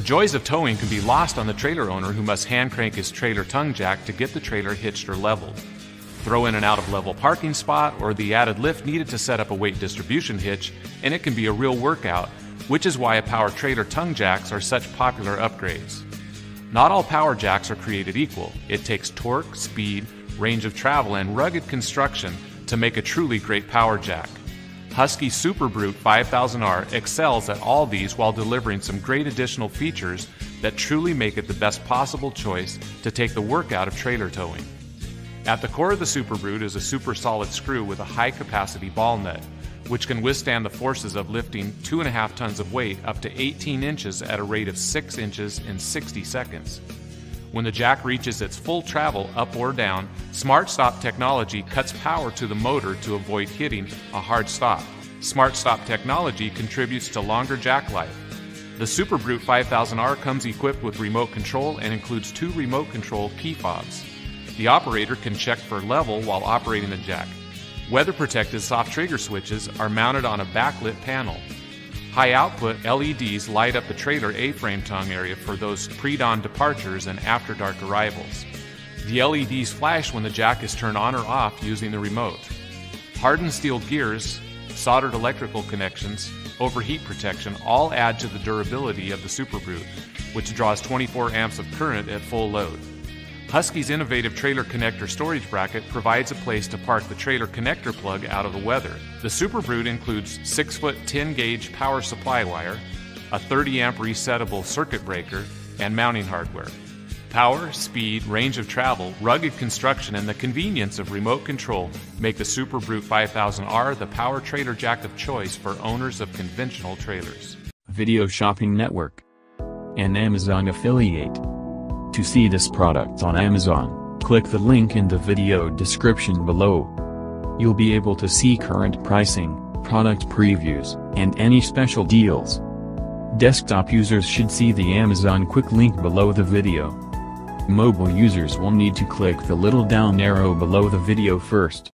joys of towing can be lost on the trailer owner who must hand crank his trailer tongue jack to get the trailer hitched or leveled. Throw in an out of level parking spot or the added lift needed to set up a weight distribution hitch, and it can be a real workout, which is why a power trailer tongue jacks are such popular upgrades. Not all power jacks are created equal. It takes torque, speed, range of travel, and rugged construction to make a truly great power jack. Husky Super Brute 5000R excels at all these while delivering some great additional features that truly make it the best possible choice to take the work out of trailer towing. At the core of the Super Brute is a super solid screw with a high capacity ball nut, which can withstand the forces of lifting 2.5 tons of weight up to 18 inches at a rate of 6 inches in 60 seconds. When the jack reaches its full travel up or down, Smart Stop technology cuts power to the motor to avoid hitting a hard stop. Smart Stop technology contributes to longer jack life. The Super Brute 5000R comes equipped with remote control and includes two remote control key fobs. The operator can check for level while operating the jack. Weather protected soft trigger switches are mounted on a backlit panel. High output LEDs light up the trailer A frame tongue area for those pre dawn departures and after dark arrivals. The LEDs flash when the jack is turned on or off using the remote. Hardened steel gears, soldered electrical connections, overheat protection all add to the durability of the Super which draws 24 amps of current at full load. Husky's innovative trailer connector storage bracket provides a place to park the trailer connector plug out of the weather. The Super Brute includes 6 foot 10 gauge power supply wire, a 30 amp resettable circuit breaker, and mounting hardware. Power, speed, range of travel, rugged construction, and the convenience of remote control make the Super Brute 5000R the power trailer jack of choice for owners of conventional trailers. Video Shopping Network. An Amazon affiliate. To see this product on Amazon, click the link in the video description below. You'll be able to see current pricing, product previews, and any special deals. Desktop users should see the Amazon quick link below the video. Mobile users will need to click the little down arrow below the video first.